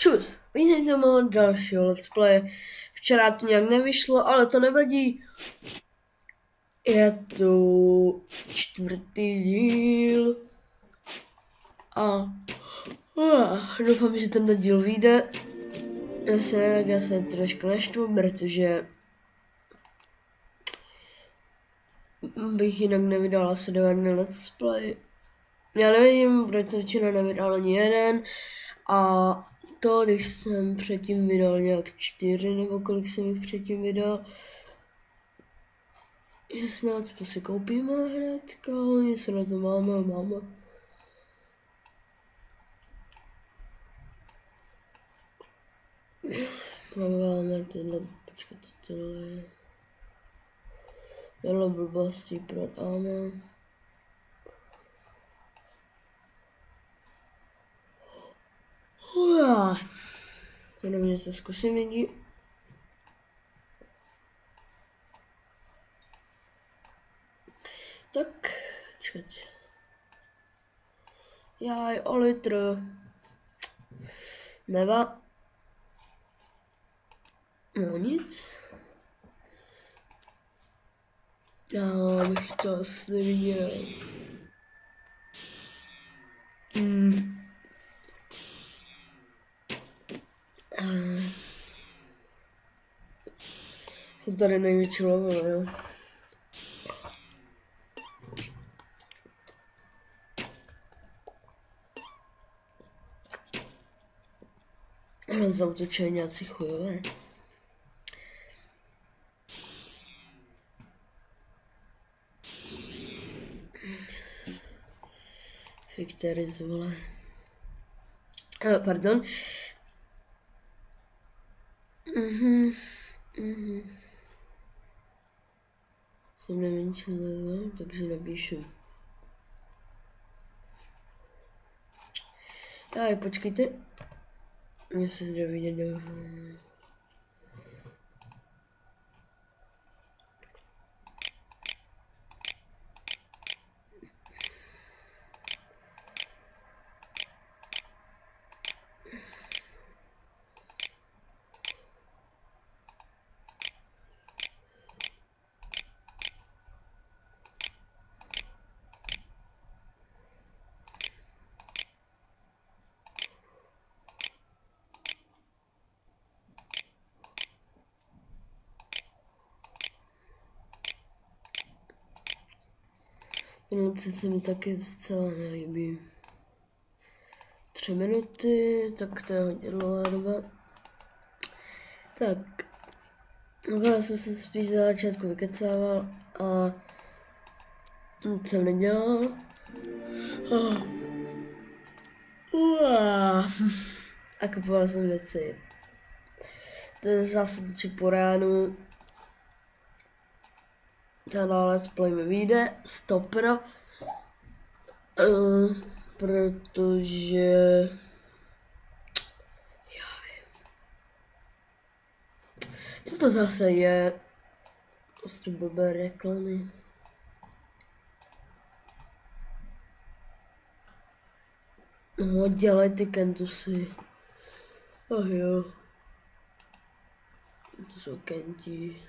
Čus, vítejte moho dalšího let's play. Včera to nějak nevyšlo, ale to nevadí. Je tu čtvrtý díl. A uh, doufám, že ten díl vyjde. Já se já se trošku naštvu, protože bych jinak nevydal asi dva let's play. Já nevím, proč jsem včera nevydal ani jeden. A to, když jsem předtím vydal nějak čtyři, nebo kolik jsem jich předtím vydal, 16 to si koupíme hnedka, něco na to máme, máme. Máme tenhle, počkat, co tohle je. Tohle blbosti prodáme. To nevím, se zkusím lidi. Tak, čekat. Jaj, o litr. Neva. No nic. Já bych to asi neviděl. Hmm. Jsem tady největší level, jo. Zautočili nějací chujové. Fikteris, vole. Uh, pardon. Mhm. Mhm. Jsem nemenší level, takže napíšu. Ale počkejte. Mě se zde vidět. Minuty se mi taky zcela nelíbí. Tři minuty, tak to je hodně dlouhá doba. Tak, já jsem se spíš za začátku vykecával a nic jsem nedělal. A kupoval jsem věci. To je zase točí po ránu, tenhle let's play mi vyjde, stopro, uh, protože já vím. Co to zase je? Prostě blbé reklamy. No, dělej ty kentusy. Ach jo. To jsou kenti.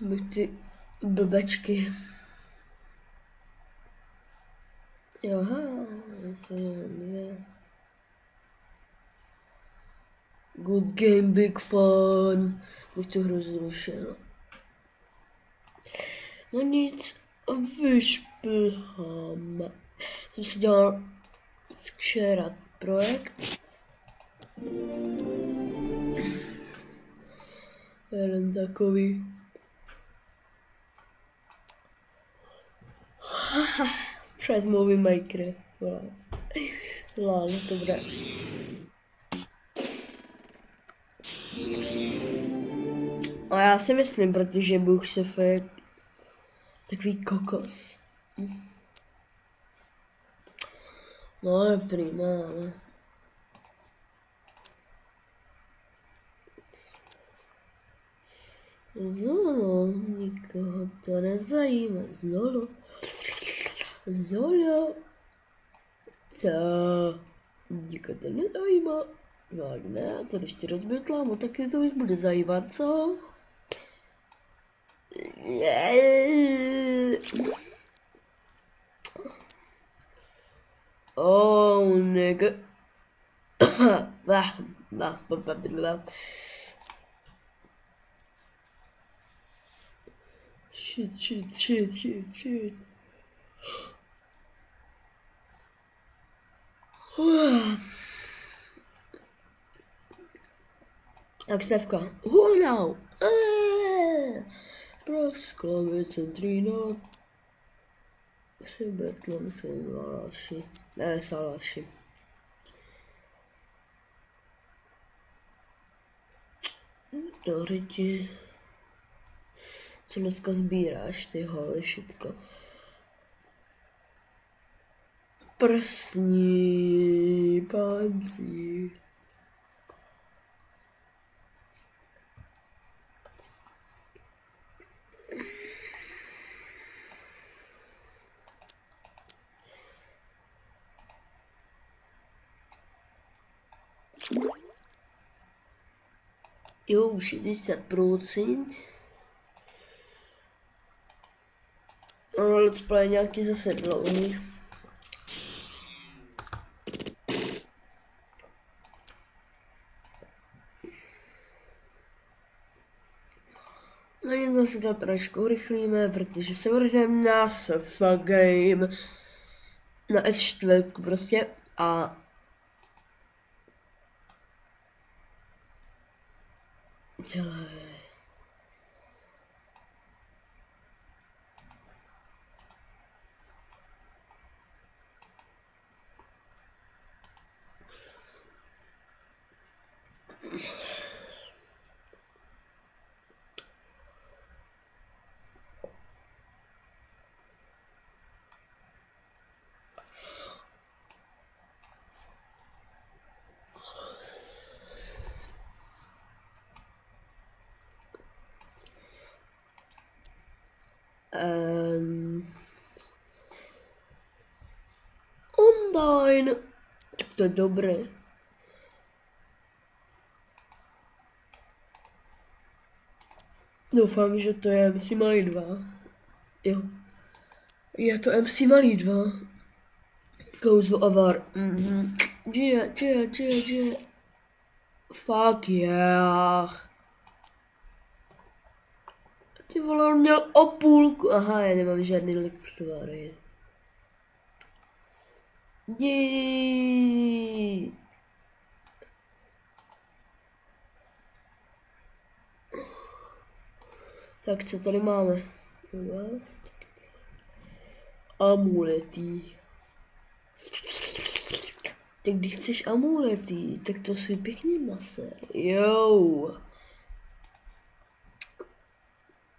Bych ty blbečky. Joha, asi dvě. Good game, big fun. Bych tu hru zrušil. No nic, vyšplhám. Jsem si dělal včera projekt. Jeden takový. Přes Movie Maker. Lol, dobré. A já si myslím, protože Bůh se je takový kokos. No, je prima, ale... Zolo, nikoho to nezajímá, zolo. Zola. Co? Nikoho to nezajímá. No, ne, to ještě rozbiju tlámu, tak to už bude zajímat, co? Oh, nigga. bah. Shit, shit, shit, shit, shit. Jak Stevka. Hurau! Prosklově centrína. Přibetlam se valaši. Ne, salaši. Do řidi. Co dneska sbíráš, ty hole, šitko? Prsní pancí. Jo, 60%. No, let's play nějaký zase dlouhý. No jen zase to trošku urychlíme, protože se vrhneme na Sofa Game na S4 prostě a dělej. Um, online. Tak to je dobré. Doufám, že to je MC Malý 2. Jo. Je to MC Malý 2. Kouzlo Avar. Mhm. Žije, žije, žije, žije. Fuck yeah. Ty vole, on měl o půlku. Aha, já nemám žádný liktvary. Díí. Tak co tady máme? Amulety. Tak když chceš amulety, tak to si pěkně naser. Jo.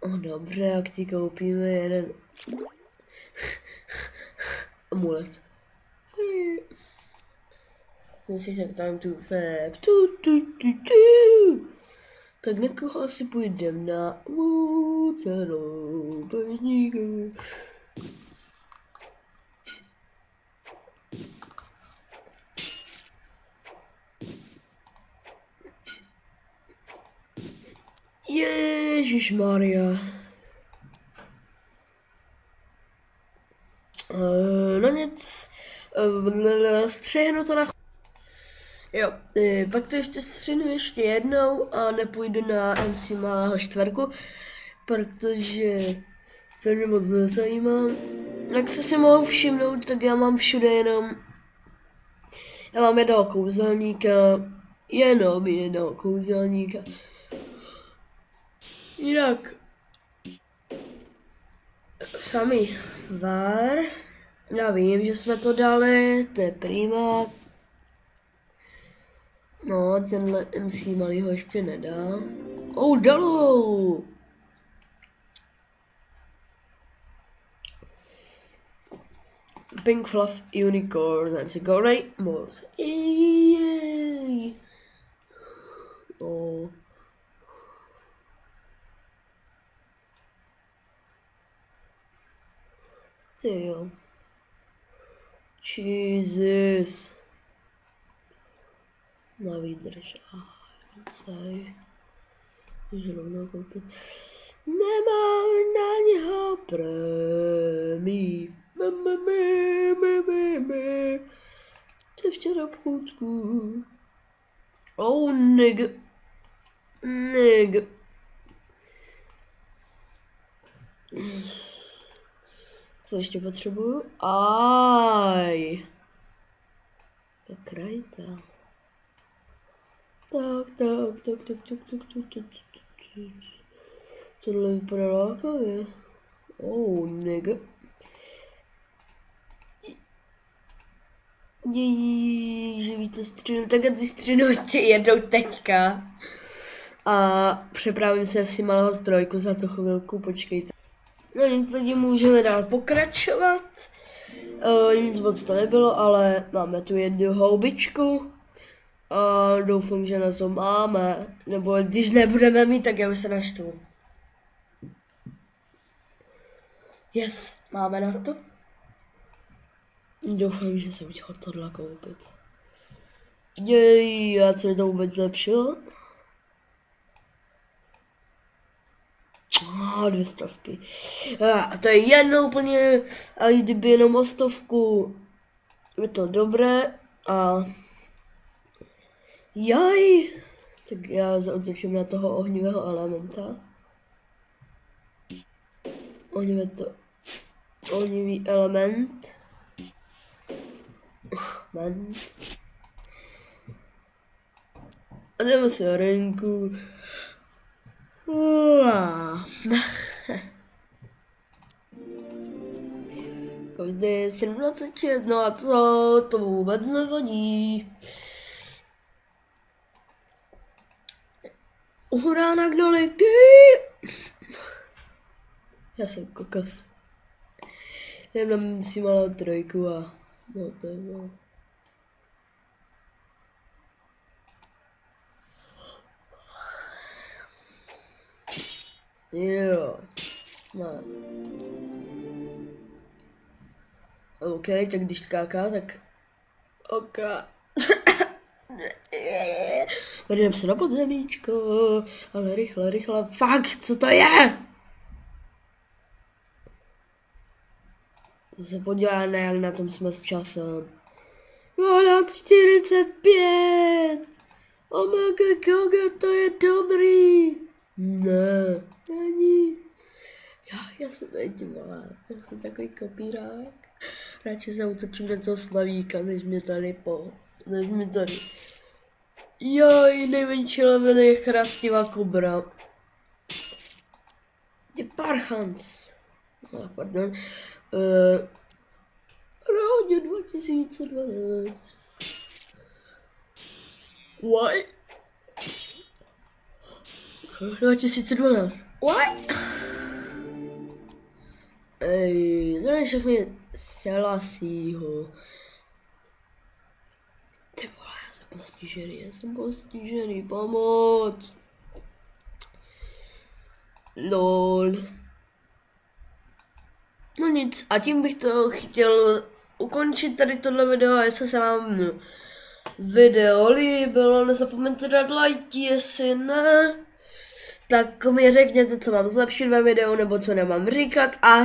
O, dobře, jak ti koupíme jeden amulet. Ten si tak time to fab. Tu, tu, tu, tu. Tak na koho asi půjdem na úterou bezníky. Ježíš Maria. Uh, no nic. Uh, střihnu to na Jo, e, pak to ještě střihnu ještě jednou a nepůjdu na MC malého čtvrku, protože to mě moc nezajímá. Jak se si mohu všimnout, tak já mám všude jenom... Já mám jednoho kouzelníka, jenom jednoho kouzelníka. Jinak, sami vár, já vím, že jsme to dali, to je prima. No, tenhle MC malý ho ještě nedá. Oh, dalo! Pink Fluff Unicorn, that's a go right, Morse. Yay! Oh. Ty jo. Jesus. Na výdrž. Můžu rovnou koupit. Nemám na něho prémí. To je včera obchůdku. Oh, nigga. Nigga. Co ještě potřebuju? Aj. Tak krajta. Tak, tak, tak, tak, tak, tak, tak, tak, tak. Tohle vypadá lákavě. Oh, nigga. Její, že ví to střínu, tak já to střínu ještě jednou teďka. A připravím se si malého strojku za to chvilku, počkejte. No nic, lidi, můžeme dál pokračovat. Uh, nic moc to nebylo, ale máme tu jednu houbičku. A uh, doufám, že na to máme. Nebo když nebudeme mít, tak já už se naštvu. Yes, máme na to. Doufám, že jsem chtěl tohle koupit. Jej, já se to vůbec zlepšilo. Dvě stovky. A to je jedno úplně, a kdyby jenom o stovku, je to dobré a jaj, tak já odzepším na toho ohnivého elementa. Ohnivé to, ohnivý element. Man. A jdeme si arenku. Každý 726, no a co, to vůbec nevadí. Hurá na gnoliky! Já jsem kokos. Jdem na si malou trojku a no to je no. Jo. No. OK, tak když skáká, tak... OK. Vrnem se na podzemíčko, ale rychle, rychle, fakt, co to je? Se podíváme, jak na tom jsme s časem. 12.45! Omega Koga, to je dobrý! Ne, není. Já, já jsem vole, já jsem takový kopírák. Radši se utočím na toho slavíka, než mě tady po, než mě tady. Joj, nejmenší level je chrastivá kobra. Je parchant. No, pardon. Uh, Rádě 2012. What? 2012. What? Ej, to je všechny Selasího. Ty vole, já jsem postižený, já jsem postižený, pomoc. LOL. No nic, a tím bych to chtěl ukončit tady tohle video, jestli se vám video líbilo, nezapomeňte dát like, jestli ne tak mi řekněte, co mám zlepšit ve videu, nebo co nemám říkat a